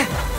え?